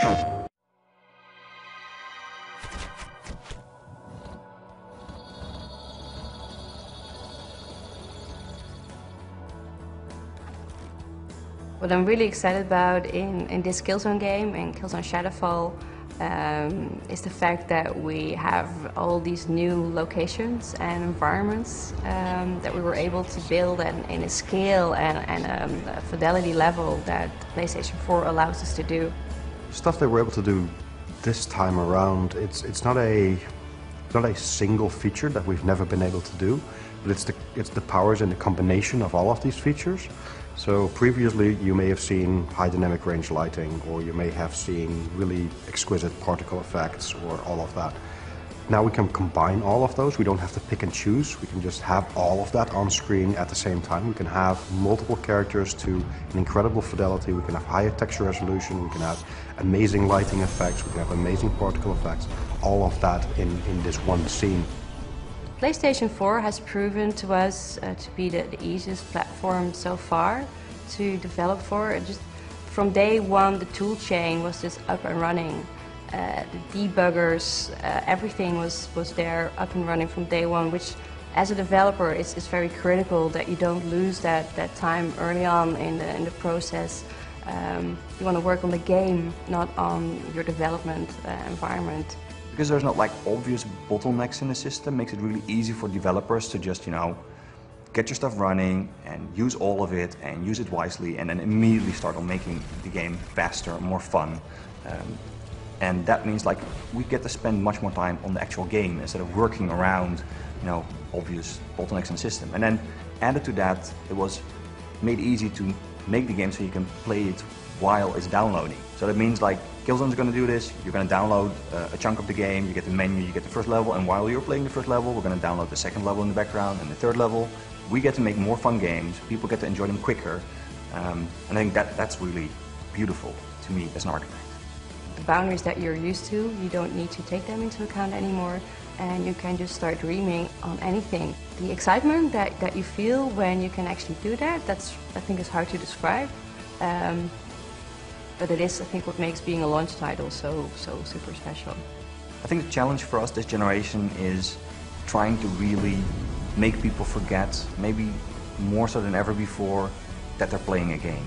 What I'm really excited about in, in this Killzone game, in Killzone Shadow Fall, um, is the fact that we have all these new locations and environments um, that we were able to build and, in a scale and, and um, a fidelity level that PlayStation 4 allows us to do. Stuff that we're able to do this time around, it's, it's not a not a single feature that we've never been able to do, but it's the, it's the powers and the combination of all of these features. So previously you may have seen high dynamic range lighting or you may have seen really exquisite particle effects or all of that. Now we can combine all of those. We don't have to pick and choose. We can just have all of that on screen at the same time. We can have multiple characters to an incredible fidelity. We can have higher texture resolution. We can have amazing lighting effects. We can have amazing particle effects. All of that in, in this one scene. PlayStation 4 has proven to us uh, to be the, the, easiest platform so far to develop for. Just from day one, the tool chain was just up and running. Uh, the debuggers, uh, everything was, was there up and running from day one, which as a developer is, is very critical that you don't lose that, that time early on in the, in the process. Um, you want to work on the game, not on your development uh, environment. Because there's not like obvious bottlenecks in the system, makes it really easy for developers to just, you know, get your stuff running and use all of it and use it wisely and then immediately start on making the game faster, more fun. Um, and that means like we get to spend much more time on the actual game instead of working around, you know, obvious bottlenecks in the system. And then added to that, it was made easy to make the game so you can play it while it's downloading. So that means like Killzone's going to do this, you're going to download uh, a chunk of the game, you get the menu, you get the first level, and while you're playing the first level, we're going to download the second level in the background and the third level. We get to make more fun games, people get to enjoy them quicker, um, and I think that, that's really beautiful to me as an architect the boundaries that you're used to, you don't need to take them into account anymore and you can just start dreaming on anything. The excitement that, that you feel when you can actually do that, that's I think is hard to describe. Um, but it is, I think, what makes being a launch title so, so super special. I think the challenge for us this generation is trying to really make people forget, maybe more so than ever before, that they're playing a game.